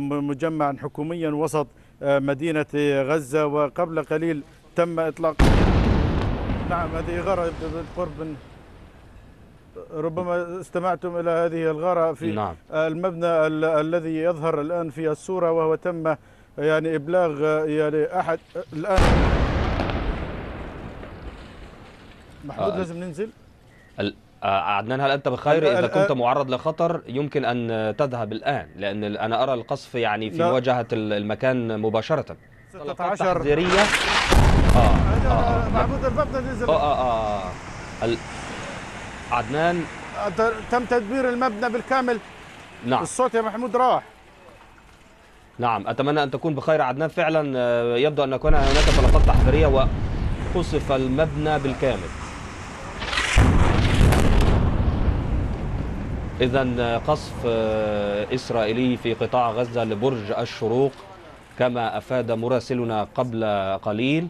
مجمعا حكوميا وسط مدينة غزة وقبل قليل تم إطلاق نعم هذه غارة بالقرب من ربما استمعتم إلى هذه الغارة في نعم. المبنى ال الذي يظهر الآن في الصورة وهو تم يعني إبلاغ يعني أحد الآن محمود آه. لازم ننزل آه، عدنان هل أنت بخير؟ إذا كنت معرض لخطر يمكن أن تذهب الآن لأن أنا أرى القصف يعني في لا. ال- المكان مباشرة. طلقات 16 تحذيرية. آه آه آه. محمود المبنى نزل. آه آه آه. ال- عدنان. تم تدمير المبنى بالكامل. نعم. الصوت يا محمود راح. نعم أتمنى أن تكون بخير. عدنان فعلا آه، يبدو أن هناك طلقات تحذيرية وقصف المبنى بالكامل. إذا قصف آه، إسرائيلي في قطاع غزة لبرج الشروق كما أفاد مراسلنا قبل قليل.